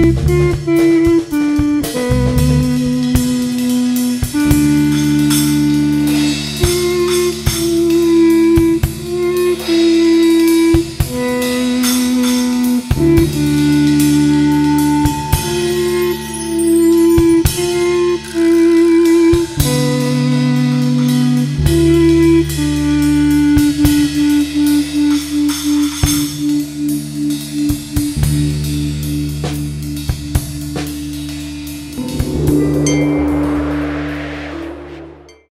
Música